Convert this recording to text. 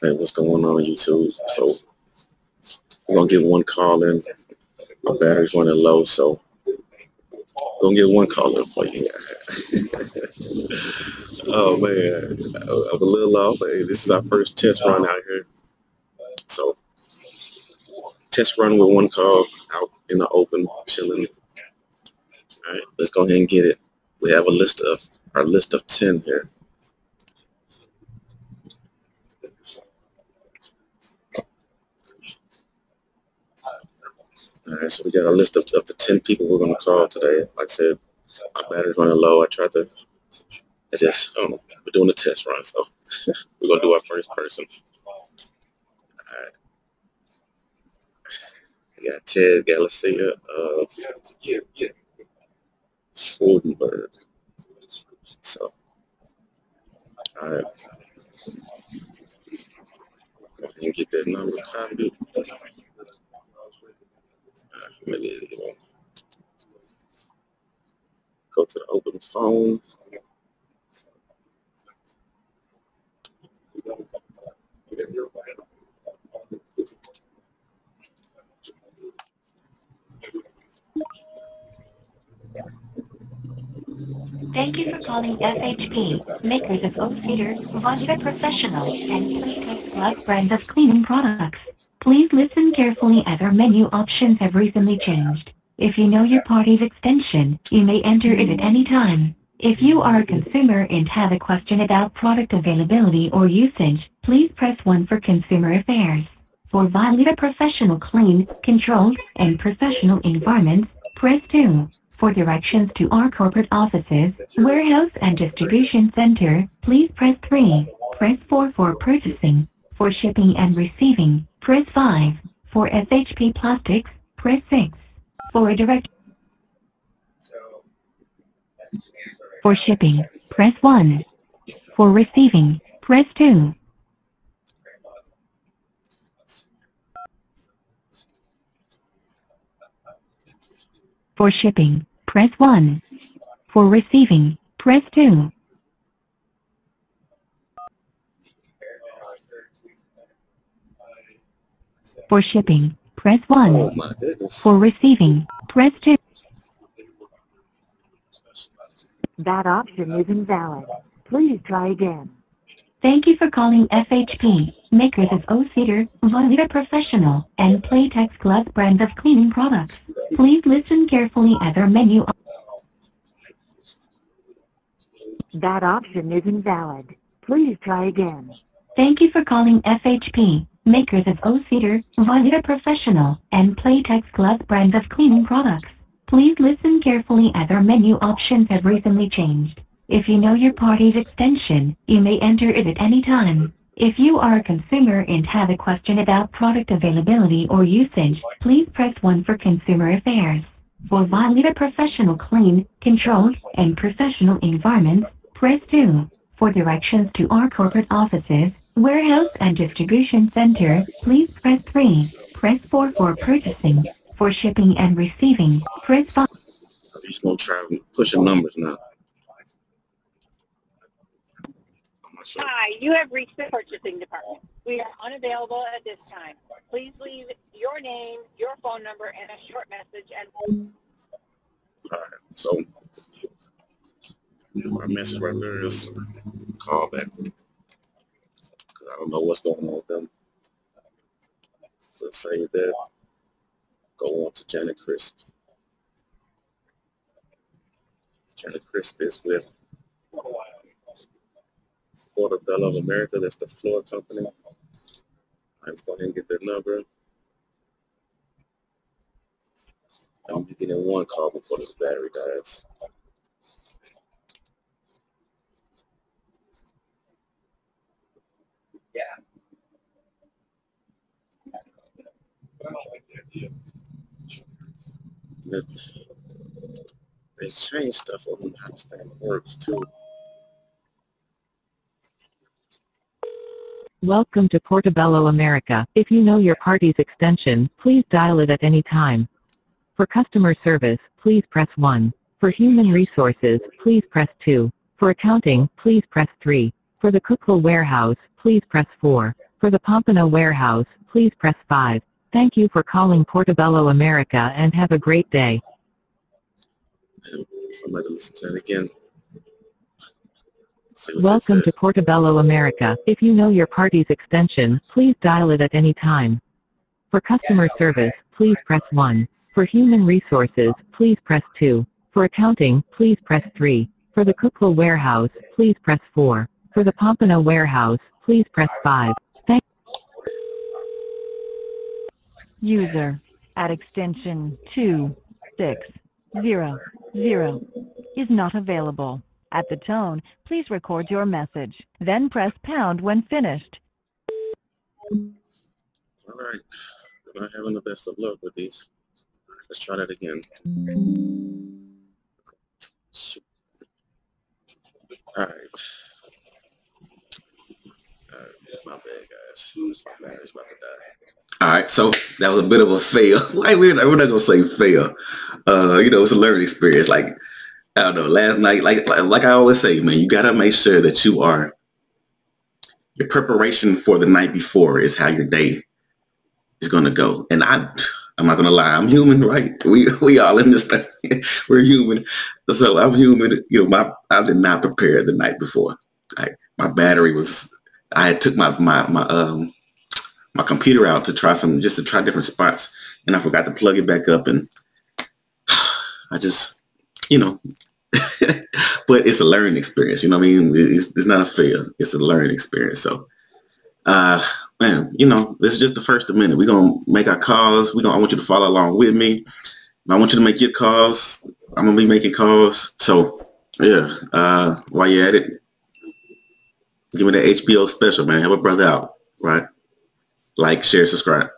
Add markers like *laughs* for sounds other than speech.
Hey, what's going on YouTube? So we're gonna get one call in. My battery's running low, so we're gonna get one call in for you. *laughs* oh man, I'm a little off. Hey, this is our first test run out here. So test run with one call out in the open, chilling. All right, let's go ahead and get it. We have a list of our list of 10 here. All right, so we got a list of, of the 10 people we're going to call today. Like I said, my battery's running low. I tried to, I just, I know, we're doing a test run, so *laughs* we're going to do our first person. All right. We got Ted Galicia of uh, Freudenberg. So, all right. Go ahead and get that number copied. Go to the open phone. Thank you for calling FHP, makers of O-Cedar, Vodka Professional, and Playtex Plus brand of cleaning products. Please listen carefully as our menu options have recently changed. If you know your party's extension, you may enter it at any time. If you are a consumer and have a question about product availability or usage, please press 1 for consumer affairs. For Vileda Professional Clean, Controlled, and Professional Environments, press 2. For directions to our corporate offices, warehouse and distribution center, please press 3. Press 4 for purchasing. For shipping and receiving, press 5. For FHP Plastics, press 6. For a direct For shipping, press 1. For receiving, press 2. For shipping, press 1. For receiving, press 2. For shipping, press 1. Oh my goodness. For receiving, press 2. That option is invalid. Please try again. Thank you for calling FHP, makers of O-Cedar, Vileda Professional, and Playtex Plus brands of cleaning products. Please listen carefully as our menu That option is invalid. Please try again. Thank you for calling FHP, makers of O-Cedar, Vileda Professional, and Playtex Plus brands of cleaning products. Please listen carefully as our menu options have recently changed. If you know your party's extension, you may enter it at any time. If you are a consumer and have a question about product availability or usage, please press 1 for consumer affairs. For Vileda Professional Clean, Controlled, and Professional Environments, press 2. For directions to our corporate offices, warehouse and distribution center, please press 3. Press 4 for purchasing. For shipping and receiving, press 5. I'm just gonna try pushing numbers now. I'm not sure. Hi, you have reached the purchasing department. We are unavailable at this time. Please leave your name, your phone number, and a short message, and All right, so my message right there is call back because I don't know what's going on with them. Let's say that. Go on to Janet Crisp. Janet Crisp is with Portobello of America. That's the floor company. Let's go ahead and get their number. I'm getting one call before this battery dies. That- They changed stuff on how this thing works too. Welcome to Portobello America. If you know your party's extension, please dial it at any time. For customer service, please press 1. For human resources, please press 2. For accounting, please press 3. For the Cookeville warehouse, please press 4. For the Pompano warehouse, please press 5. Thank you for calling Portobello America and have a great day. Somebody listen to that again. See what they Welcome to Portobello America. If you know your party's extension, please dial it at any time. For customer service, please press 1. For human resources, please press 2. For accounting, please press 3. For the Cookeville warehouse, please press 4. For the Pompano warehouse, please press 5. Thank User at extension 2600 is not available. At the tone, please record your message, then press pound when finished. All right. We're not having the best of luck with these. Let's try that again. All right. All right. My bad, guys. My battery's about to die. All right, so that was a bit of a fail. *laughs* Like we're not, we're not gonna say fail. Uh, you know, it's a learning experience. Like I don't know, last night, like, like like I always say, man, you gotta make sure that you are your preparation for the night before is how your day is gonna go. And I I'm not gonna lie, I'm human, right? We *laughs* we all in this thing. We're human. So I'm human. You know, my I did not prepare the night before. Like my battery was I took my my my um my computer out to try some just to try different spots and I forgot to plug it back up and *sighs* I just you know *laughs* but it's a learning experience you know what I mean? It's, it's not a fail it's a learning experience so uh man you know this is just the first minute we're gonna make our calls we gonna I want you to follow along with me I want you to make your calls I'm gonna be making calls so yeah uh while you're at it give me the HBO special man help a brother out right like, share, subscribe.